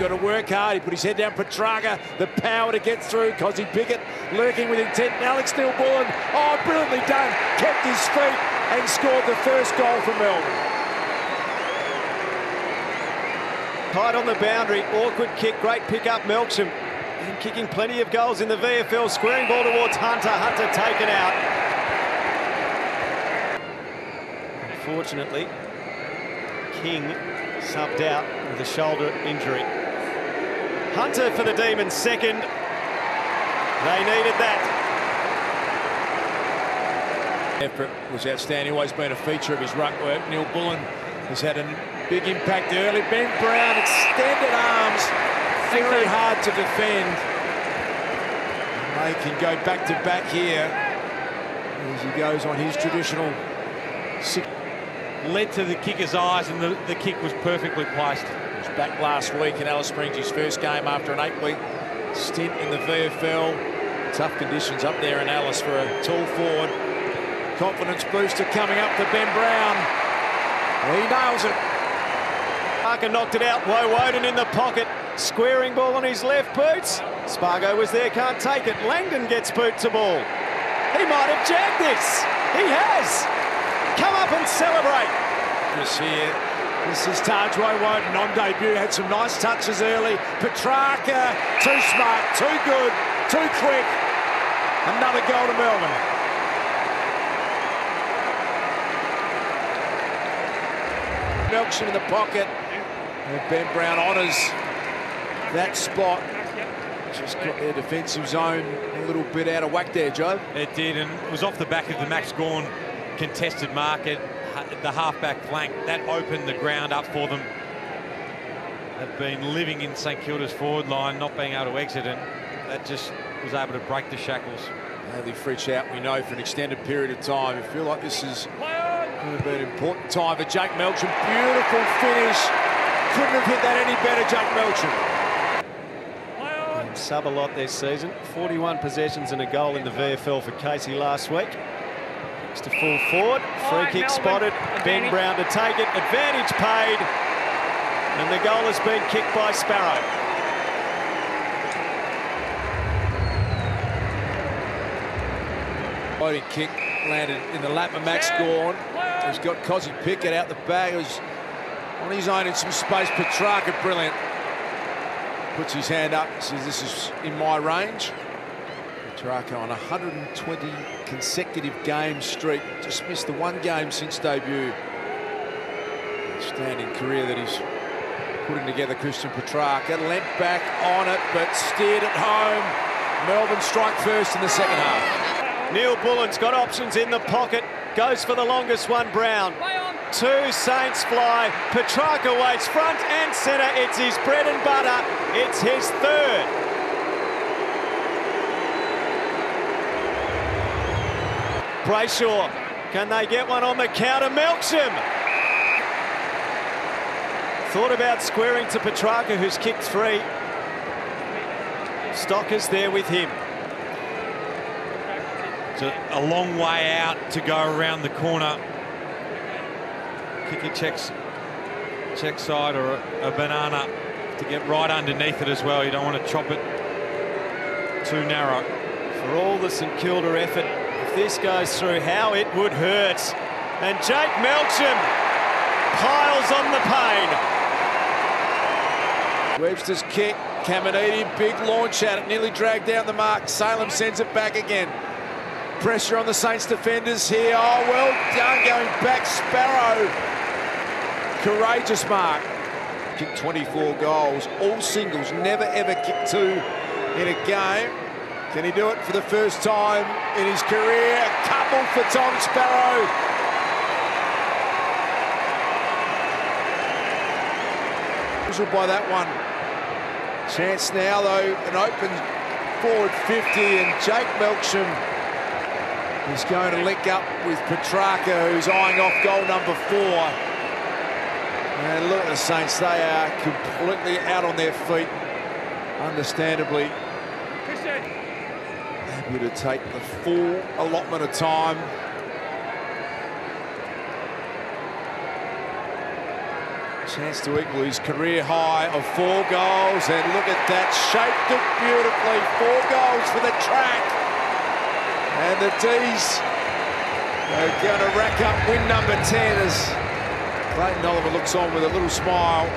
got to work hard. He put his head down. Petracca, the power to get through. Kozzy Pickett lurking with intent. Alex Neal oh, brilliantly done. Kept his feet and scored the first goal for Melbourne. Tight on the boundary, awkward kick, great pick up Melksham. And kicking plenty of goals in the VFL, squaring ball towards Hunter, Hunter taken out. Unfortunately, King subbed out with a shoulder injury. Hunter for the Demons second. They needed that. Effort was outstanding, always been a feature of his ruck work. Neal-Bullen has had a big impact early. Ben Brown extended arms, very hard to defend. And they can go back to back here as he goes on his traditional six. Led to the kicker's eyes and the, the kick was perfectly placed. Was back last week in Alice Springs, his first game after an eight-week stint in the VFL. Tough conditions up there in Alice for a tall forward. Confidence booster coming up to Ben Brown. He nails it. Parker knocked it out. Woewodin in the pocket. Squaring ball on his left boots. Spargo was there, can't take it. Langdon gets boot to ball. He might have jagged this. He has. Come up and celebrate. This here. This is Taj Woewodin on debut. Had some nice touches early. Petracca, too smart, too good, too quick. Another goal to Melbourne. Melksham in the pocket. And Ben Brown honours that spot. Just got their defensive zone a little bit out of whack there, Joe. It did, and it was off the back of the Max Gawn contested market, the halfback flank. That opened the ground up for them. They've been living in St Kilda's forward line, not being able to exit, and that just was able to break the shackles. Bayley Fritsch out, we know, for an extended period of time. I feel like this is going to be an important time for Jake Melksham. Beautiful finish. Couldn't have hit that any better, Jake Melksham. Sub a lot this season. 41 possessions and a goal in the VFL for Casey last week. Next to full forward. Free kick spotted. Ben Brown to take it. Advantage paid. And the goal has been kicked by Sparrow. Floating kick landed in the lap of Max Gawn. He's got Kozzy Pickett out the bag. Who's on his own in some space. Petracca, brilliant. Puts his hand up, says this is in my range. Petracca on 120 consecutive game streak. Just missed the one game since debut. Outstanding career that he's putting together, Christian Petracca. Leant back on it, but steered it home. Melbourne strike first in the second half. Neal-Bullen's got options in the pocket. Goes for the longest one, Brown. Two Saints fly. Petracca waits front and centre. It's his bread and butter. It's his third. Brayshaw. Can they get one on the counter? Melksham. Thought about squaring to Petracca, who's kicked three. Stocker's there with him. It's a, a long way out to go around the corner. Kicker checks, check side or a, a banana to get right underneath it as well. You don't want to chop it too narrow. For all the St Kilda effort, this goes through, how it would hurt. And Jake Melksham piles on the pain. Webster's kick, Caminiti, big launch at it, nearly dragged down the mark. Salem sends it back again. Pressure on the Saints defenders here. Oh, well done going back. Sparrow. Courageous mark. Kicked 24 goals, all singles, never ever kicked two in a game. Can he do it for the first time in his career? A couple for Tom Sparrow. by that one. Chance now, though, an open forward 50, and Jake Melksham is going to link up with Petracca, who's eyeing off goal number four. And look at the Saints, they are completely out on their feet, understandably. Happy to take the full allotment of time. Chance to equal his career high of four goals. And look at that, shaped it beautifully. Four goals for the track. And the D's are going to rack up win number 10 as Clayton Oliver looks on with a little smile.